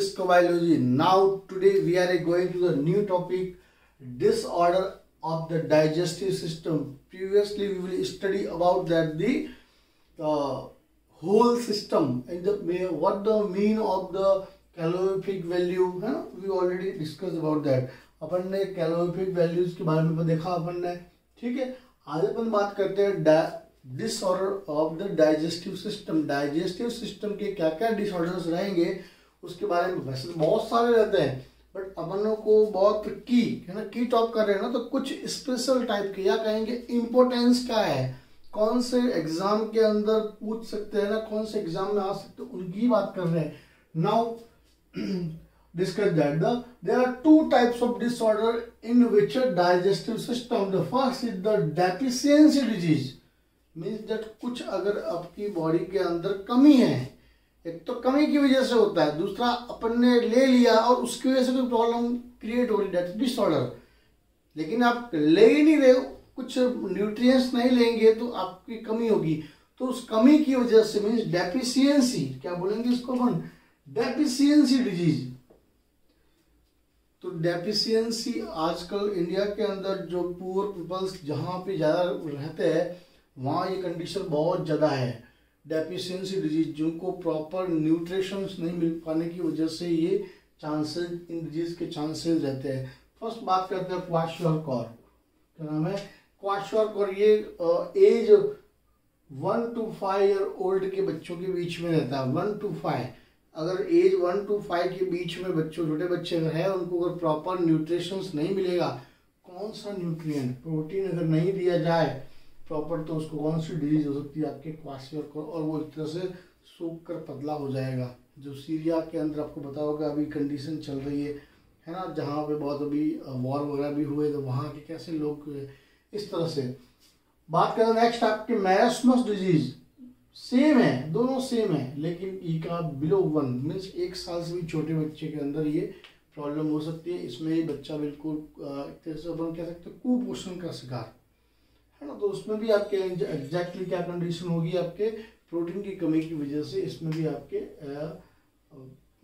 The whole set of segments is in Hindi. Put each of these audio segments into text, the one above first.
viscobiology. Now today we are going to the new topic disorder of the digestive system. Previously we will study about that the uh, whole system and the what the mean of the calorific value है ना we already discussed about that. अपन ने कैलोरिफिक वैल्यूज़ के बारे में देखा अपन ने ठीक है आज अपन बात करते हैं disorder of the digestive system digestive system के क्या क्या डिसऑर्डर्स रहेंगे उसके बारे में वैसे तो बहुत सारे रहते हैं बट अपनों को बहुत की है ना की टॉप कर रहे हैं ना तो कुछ स्पेशल टाइप के, या कहेंगे इम्पोर्टेंस क्या है? कौन से एग्ज़ाम के अंदर पूछ सकते हैं ना, कौन से एग्ज़ाम में आ सकते हैं, उनकी बात कर रहे हैं। Now discuss that. The, there are two types of disorder in which a digestive system the first is the deficiency disease that कुछ अगर आपकी बॉडी के अंदर कमी है एक तो कमी की वजह से होता है, दूसरा अपन ने ले लिया और उसकी वजह से कोई प्रॉब्लम क्रिएट हो रही डेट डिसऑर्डर लेकिन आप ले ही नहीं रहे कुछ न्यूट्रिएंट्स नहीं लेंगे तो आपकी कमी होगी। तो उस कमी की वजह से मीन्स डेफिशिएंसी क्या बोलेंगे इसको अपन? डेफिशिएंसी डिज़ीज़ तो डेफिशिएंसी आजकल इंडिया के अंदर जो पुअर पीपल्स जहाँ पे ज़्यादा रहते हैं, वहाँ ये कंडीशन बहुत ज़्यादा है। डेफिशिएंसी डिज़ीज़ जिनको प्रॉपर न्यूट्रिशन नहीं मिल पाने की वजह से ये चांसेस इन डिज़ीज़ के चांसेस रहते हैं। फ़र्स्ट बात करते हैं क्वाश्योर कॉर क्या नाम है? क्वाश्योर कॉर ये age one two five year old के बच्चों के बीच में रहता है। वन टू फाइव अगर एज वन टू फाइव के बीच में बच्चों, छोटे बच्चे अगर है, उनको अगर प्रॉपर न्यूट्रिशंस नहीं मिलेगा, कौन सा न्यूट्रिएंट प्रोटीन अगर नहीं दिया जाए प्रॉपर तो उसको कौन सी डिज़ीज़ हो सकती है? आपके क्वासियर को और वो एक तरह से सूख कर पतला हो जाएगा। जो सीरिया के अंदर आपको बता होगा, अभी कंडीशन चल रही है है ना? जहाँ पे बहुत अभी वॉर वगैरह भी हुए तो वहाँ के कैसे लोग इस तरह से। बात करें नेक्स्ट आपके मैरसमस डिज़ीज़ सेम है, दोनों सेम है, लेकिन ई का बिलो वन मीन्स एक साल से भी छोटे बच्चे के अंदर ये प्रॉब्लम हो सकती है। इसमें ये बच्चा बिल्कुल एक तरह से अपन कह सकते हैं कुपोषण का शिकार। है ना तो उसमें भी आपके एग्जैक्टली क्या कंडीशन होगी आपके प्रोटीन की कमी की वजह से इसमें भी आपके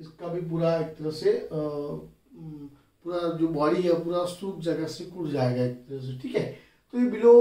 इसका भी पूरा एक तरह से पूरा जो बॉडी है, पूरा सूख जगह से कुट जाएगा एक तरह से, ठीक है? तो ये बिलो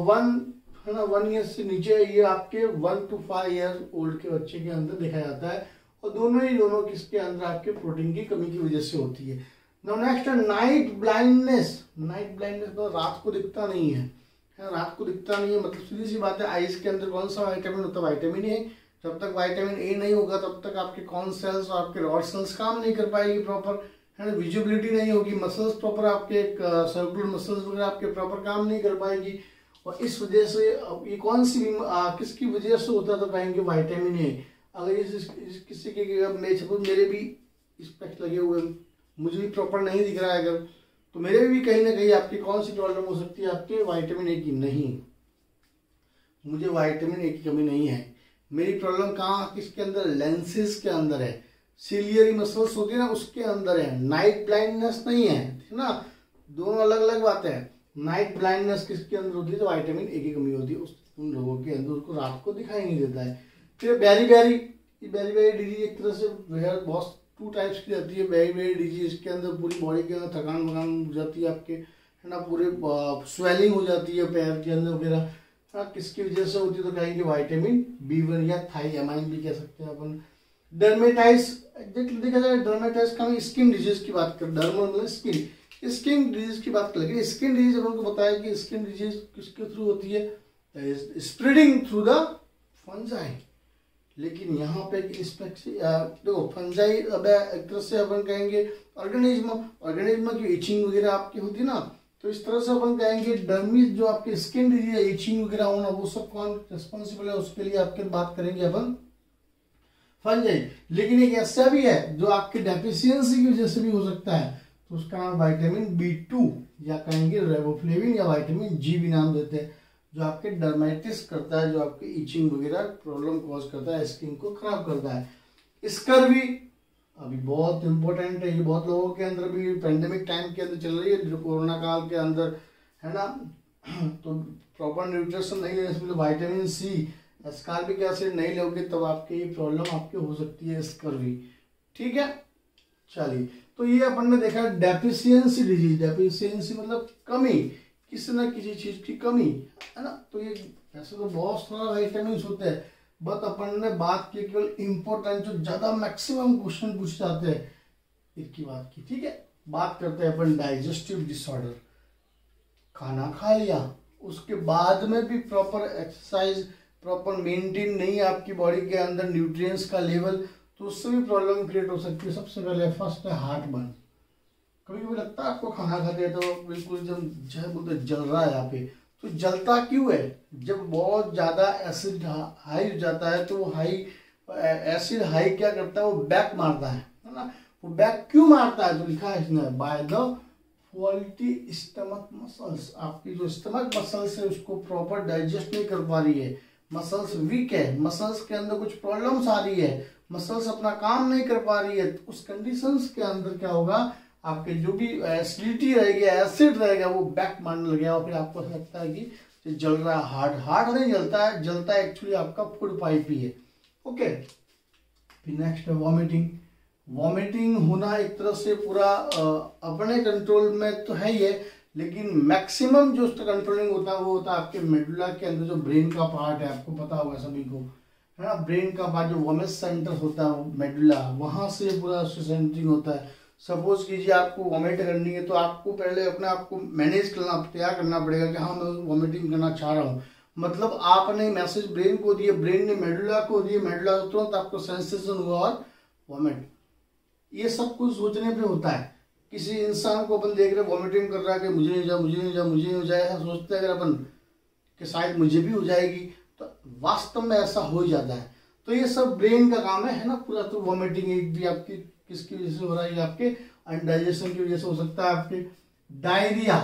वन है ना वन ईयर से नीचे ये आपके one two five year old के बच्चे के अंदर देखा जाता है और दोनों ही दोनों किसके अंदर आपके प्रोटीन की कमी की वजह से होती है। Next night blindness night blindness रात को दिखता नहीं है। रात को दिखता नहीं है मतलब सीधी सी बात है आइस के अंदर कौन सा वाइटामिन होता है वाइटामिन ए जब तक वाइटामिन ए नहीं होगा तब तक आपके कॉन सेल्स और आपके रॉड सेल्स काम नहीं कर पाएगी प्रॉपर है ना विजिबिलिटी नहीं होगी मसल्स प्रॉपर आपके सर्कुलर मसल्स वगैरह आपके प्रॉपर काम नहीं कर पाएगी। और इस वजह से ये कौन सी किसकी वजह से होता तो कहेंगे वाइटामिन ए अगर इस, इस, इस किसी के मेरे भी स्पेक्ट लगे हुए मुझे भी प्रॉपर नहीं दिख रहा है अगर तो मेरे भी कहीं ना कहीं आपकी कौन सी प्रॉब्लम हो सकती है? आपके वाइटामिन ए की नहीं। मुझे वाइटामिन ए की कमी नहीं है। मेरी प्रॉब्लम कहाँ? किसके अंदर? लेंसेज के अंदर है। सिलियरी मसल्स होती है ना, उसके अंदर है। नाइट ब्लाइंडनेस नहीं है ठीक ना? दोनों अलग अलग बातें हैं। नाइट ब्लाइंडनेस किसके अंदर होती है? तो वाइटामिन ए की कमी होती है, उस उन लोगों के अंदर उसको रात को दिखाई नहीं देता है। फिर बैरी बैरी बैरी बैरी डिज़ीज़ एक तरह से बहुत टू टाइप्स की रहती है वेरी वेरी डिज़ीज़ के अंदर पूरी बॉडी के अंदर थकान वकान हो जाती है आपके, है ना, पूरे स्वेलिंग हो जाती है पैर के अंदर वगैरह। हाँ किसकी वजह से होती है तो कहेंगे वाइटामिन बी वन या थाई एमाइन भी कह सकते हैं अपन। डर्मेटाइस एग्जैक्टली देखा जाए डर्मेटाइस का स्किन डिज़ीज़ की बात कर डर्मल मतलब स्किन स्किन डिज़ीज़ की बात कर लेकिन स्किन डिज़ीज़ अपन को बताया कि स्किन डिज़ीज़ किसके थ्रू होती है? स्प्रेडिंग थ्रू द फंजाई लेकिन यहाँ पे देखो फंजाई अब एक तरह से अपन कहेंगे ऑर्गेनिज्म ऑर्गेनिज्म की इचिंग वगैरह आपकी होती ना तो इस तरह से अपन कहेंगे डर्मिस जो आपके स्किन डिज़ीज़ है इचिंग वगैरह होना, वो सब कौन रिस्पॉन्सिबल है, उसके लिए आपके बात करेंगे अपन फंजाई लेकिन एक ऐसा भी है जो आपके डेफिशिएंसी की वजह से भी हो सकता है तो उसका नाम वाइटामिन बी या कहेंगे रेबोफ्लेविन या वाइटामिन जी भी नाम देते हैं। जो आपके डर्माइटिस करता है, जो आपके इचिंग वगैरह प्रॉब्लम कॉज करता है स्किन को खराब करता है। स्कर भी अभी बहुत इंपॉर्टेंट है, ये बहुत लोगों के अंदर भी पेंडेमिक टाइम के अंदर चल रही है, जो कोरोना काल के अंदर, है ना? तो प्रॉपर न्यूट्रिशन नहीं लेने से वाइटामिन सी स्कारबिक एसिड नहीं लोगे, तब आपके ये प्रॉब्लम आपके हो सकती है स्कर भी। ठीक है? चलिए तो ये अपन ने देखा डेफिशिएंसी डिज़ीज़ डेफिशिएंसी मतलब कमी। किसी न किसी चीज़ की कमी, है ना? तो ये ऐसे तो बहुत सारा वाइटामिन होते हैं। बट अपन ने बात की केवल इंपॉर्टेंट जो ज़्यादा मैक्सिमम क्वेश्चन पूछ जाते हैं इसकी बात की, ठीक है? बात करते हैं अपन डाइजेस्टिव डिसऑर्डर खाना खा लिया, उसके बाद में भी प्रॉपर एक्सरसाइज प्रॉपर मेंटेन नहीं आपकी बॉडी के अंदर न्यूट्रिएंट्स का लेवल तो उससे भी प्रॉब्लम क्रिएट हो सकती है। सबसे पहले फ़र्स्ट है हार्ट बर्न कभी कभी लगता है आपको खाना खाते हैं तो बिल्कुल जब जो बोलते जल रहा है यहाँ पे। तो जलता क्यों है? जब बहुत ज़्यादा एसिड हाई हो जाता है तो वो हाई एसिड हाई क्या करता है? वो बैक मारता है है ना? वो बैक क्यों मारता है? तो लिखा है इसमें by the quality stomach muscles आपकी जो स्टमक मसल्स है, उसको प्रॉपर डाइजेस्ट नहीं कर पा रही है। मसल्स वीक है। मसल्स के अंदर कुछ प्रॉब्लम्स आ रही है। मसल्स अपना काम नहीं कर पा रही है। तो उस कंडीशंस के अंदर क्या होगा? आपके जो भी एसिडिटी रहेगी एसिड रहेगा, वो बैक मारने लगेगा और फिर आपको लगता है कि जल रहा है हार्ट हार्ट नहीं जलता है जलता है एक्चुअली आपका फ़ूड पाइप ही है। ओके फिर नेक्स्ट है वॉमिटिंग वॉमिटिंग होना एक तरह से पूरा अपने कंट्रोल में तो है ही है, लेकिन मैक्सिमम जो उसका कंट्रोलिंग होता है, वो होता है आपके मेडुला के अंदर जो ब्रेन का पार्ट है, आपको पता होगा सभी को। है ना? ब्रेन का पार्ट जो वोमेस सेंटर होता है मेडुला वहाँ से पूरा सेंटरिंग होता है। सपोज़ कीजिए आपको वॉमिट करनी है तो आपको पहले अपने आप को मैनेज करना, तैयार करना पड़ेगा कि हाँ मैं वॉमिटिंग करना चाह रहा हूँ। मतलब आपने मैसेज ब्रेन को दिए ब्रेन ने मेडुला को दिए मेडुला तुरंत आपको सेंसेशन हुआ और वॉमिट ये सब कुछ सोचने पे होता है। किसी इंसान को अपन देख रहे वॉमिटिंग कर रहा है कि मुझे नहीं जाए, मुझे नहीं जाए, मुझे नहीं हो जाए, ऐसा सोचते अगर अपन कि शायद मुझे भी हो जाएगी तो वास्तव में ऐसा हो जाता है। तो ये सब ब्रेन का काम है है ना? पूरा तो वॉमिटिंग एक भी आपकी किसकी वजह से हो रहा है? आपके अनडाइजेशन की वजह से हो सकता है आपके डायरिया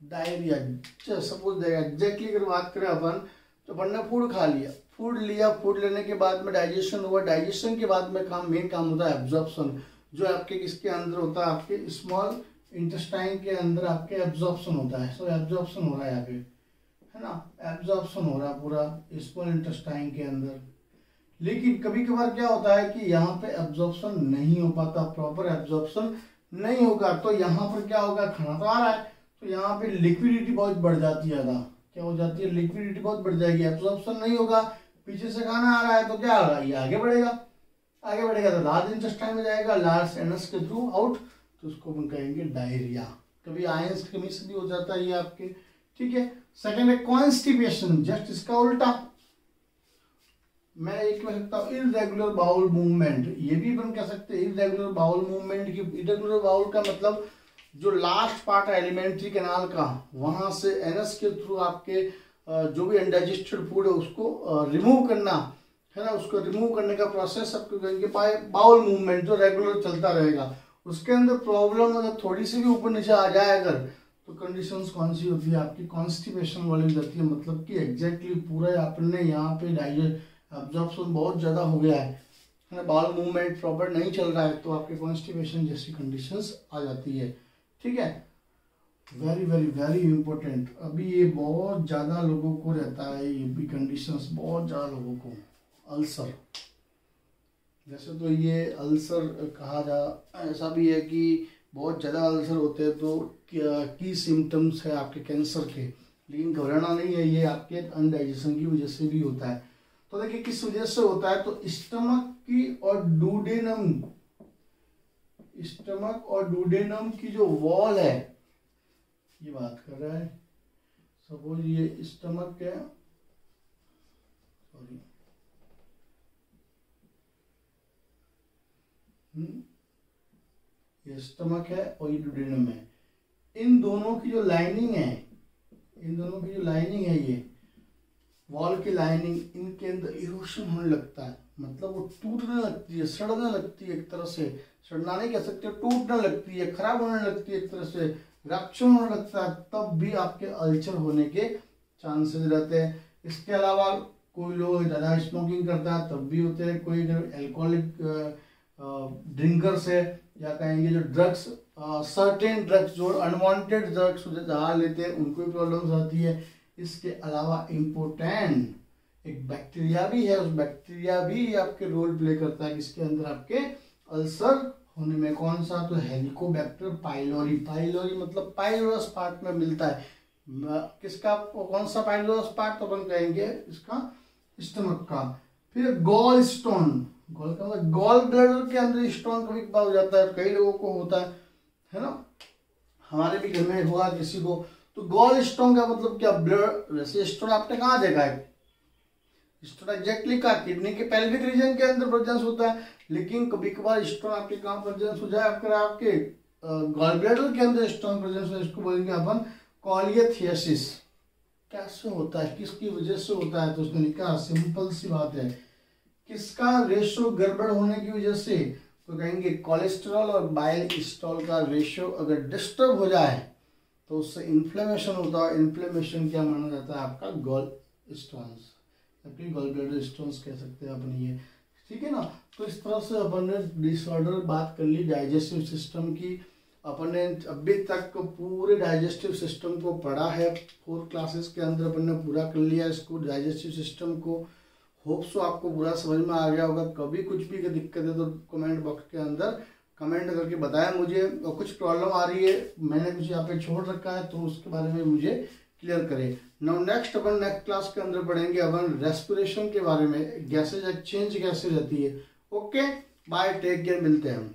डायरिया सपोज़ देगा एग्जैक्टली अगर बात करें अपन तो अपन ने फ़ूड खा लिया। फ़ूड लिया फ़ूड लेने के बाद में डाइजेशन हुआ। डाइजेशन के बाद में काम मेन काम होता है एब्जॉर्प्शन जो आपके किसके अंदर होता है? आपके स्मॉल इंटेस्टाइन के अंदर आपके एब्जॉर्प्शन होता है। सो एब्जॉर्प्शन हो रहा है यहाँ पे। है ना? एब्जॉर्प्शन हो रहा है पूरा स्मॉल इंटेस्टाइन के अंदर। लेकिन कभी कभार क्या होता है कि यहाँ पे एब्जॉर्प्शन नहीं हो पाता प्रॉपर एब्जॉर्प्शन नहीं होगा तो यहाँ पर क्या होगा खाना तो आ रहा है तो यहाँ पे लिक्विडिटी बहुत बढ़ जाती है ज़्यादा क्या हो जाती है? लिक्विडिटी बहुत बढ़ जाएगी एब्जॉर्प्शन नहीं होगा, पीछे से खाना आ रहा है तो क्या होगा ये आगे बढ़ेगा। आगे बढ़ेगा तो लार्ज इंटेस्टाइन में जाएगा लार्ज एनस के थ्रू आउट तो उसको हम कहेंगे डायरिया कभी आयंस कमी से भी हो जाता है ये आपके। ठीक है? सेकेंड है कॉन्स्टिपेशन जस्ट इसका उल्टा। मैं एक कह सकता हूँ इरेगुलर बाउल मूवमेंट ये भी अपन कह सकते हैं इरेगुलर बाउल मूवमेंट की इरेगुलर बाउल का मतलब जो लास्ट पार्ट है एलिमेंट्री कैनाल का, वहाँ से एनएस के थ्रू आपके जो भी अनडाइजेस्टेड फ़ूड है, उसको रिमूव करना, है ना, उसको रिमूव करने का प्रोसेस आपको कहेंगे बाउल मूवमेंट जो रेगुलर चलता रहेगा। उसके अंदर प्रॉब्लम अगर थोड़ी सी भी ऊपर नीचे आ जाए अगर तो कंडीशंस कौन सी होती है? आपकी कॉन्स्टिपेशन वाली जाती है मतलब कि एग्जैक्टली पूरा आपने यहाँ पे डाइजेस्ट एब्जॉर्प्शन बहुत ज़्यादा हो गया है बाल मूवमेंट प्रॉपर नहीं चल रहा है तो आपके कॉन्स्टिपेशन जैसी कंडीशंस आ जाती है। ठीक है? वेरी वेरी वेरी इंपॉर्टेंट अभी ये बहुत ज़्यादा लोगों को रहता है, ये भी कंडीशंस बहुत ज़्यादा लोगों को। अल्सर जैसे तो ये अल्सर कहा जा, ऐसा भी है कि बहुत ज़्यादा अल्सर होते हैं तो की सिम्टम्स है आपके कैंसर के। लेकिन घबराना नहीं है, ये आपके अनडाइजेशन की वजह से भी होता है। तो देखिए, किस वजह से होता है? तो स्टमक की और डूडेनम, स्टमक और डूडेनम की जो वॉल है, ये बात कर रहा है। सपोज़ ये स्टमक है? सॉरी। ये स्टमक है और ये डूडेनम है। इन दोनों की जो लाइनिंग है, इन दोनों की जो लाइनिंग है ये वॉल की लाइनिंग इनके अंदर इरोशन होने लगता है। मतलब वो टूटने लगती है, सड़ने लगती है एक तरह से। सड़ना नहीं कह सकते, टूटने लगती है, खराब होने लगती है एक तरह से। रक्षण होने लगता है, तब भी आपके अल्चर होने के चांसेस रहते हैं। इसके अलावा कोई लोग ज़्यादा स्मोकिंग करता है, तब भी होते हैं। कोई एल्कोहलिक ड्रिंकर्स है, या कहेंगे जो ड्रग्स सर्टेन ड्रग्स जो अनवांटेड ड्रग्स जहाँ लेते हैं, उनको भी प्रॉब्लम्स आती है। इसके अलावा इम्पोर्टेंट एक बैक्टीरिया भी है, उस बैक्टीरिया भी आपके रोल प्ले करता है इसके अंदर आपके अल्सर होने में कौन सा? तो हेलिकोबैक्टर पाइलोरी पाइलोरी मतलब पाइलोरस पार्ट में मिलता है। किसका? कौन सा पाइलोरस पार्ट तो अपन कहेंगे इसका स्टमक का। फिर गॉल स्टोन गॉल का मतलब गॉल ब्लैडर के अंदर स्टोन कभी कभार हो जाता है कई लोगों को होता है है ना? हमारे भी घर में हुआ, किसी को तो गॉल स्टोन का मतलब क्या? ब्लड वैसे स्टोन आपने कहा देखा है? स्टोन एग्जैक्टली का किडनी के पेल्विक रीजन के अंदर प्रेजेंस होता है, लेकिन कभी कभार स्टोन आपके कहाँ प्रेजेंस हो जाए? अगर आपके गॉल ब्लैडर के अंदर स्टोन प्रेजेंस हो, इसको बोलेंगे अपन कॉलियथियसिस कैसे होता है? किसकी वजह से होता है? तो उसने लिखा सिंपल सी बात है। किसका रेशो गड़बड़ होने की वजह से? तो कहेंगे कोलेस्ट्रॉल और बाइल स्टॉल का रेशियो अगर डिस्टर्ब हो जाए तो उससे इन्फ्लेमेशन होता है इन्फ्लेमेशन क्या माना जाता है आपका? गोल स्टोन्स अपनी गोल ब्लैडर स्टोन्स कह सकते हैं अपनी ये। ठीक है ना? तो इस तरह से अपन ने डिसऑर्डर बात कर ली डाइजेस्टिव सिस्टम की। अपन ने अभी तक पूरे डाइजेस्टिव सिस्टम को पढ़ा है। फोर क्लासेस के अंदर अपन ने पूरा कर लिया इसको डाइजेस्टिव सिस्टम को। होप सो आपको पूरा समझ में आ गया होगा। कभी कुछ भी दिक्कत है तो कमेंट बॉक्स के अंदर कमेंट करके बताया मुझे, और कुछ प्रॉब्लम आ रही है, मैंने कुछ यहाँ पे छोड़ रखा है तो उसके बारे में मुझे क्लियर करें। नाउ नेक्स्ट अपन नेक्स्ट क्लास के अंदर पढ़ेंगे अपन रेस्पिरेशन के बारे में, गैसेज एक्सचेंज कैसे रहती है। ओके बाय टेक केयर मिलते हैं हम।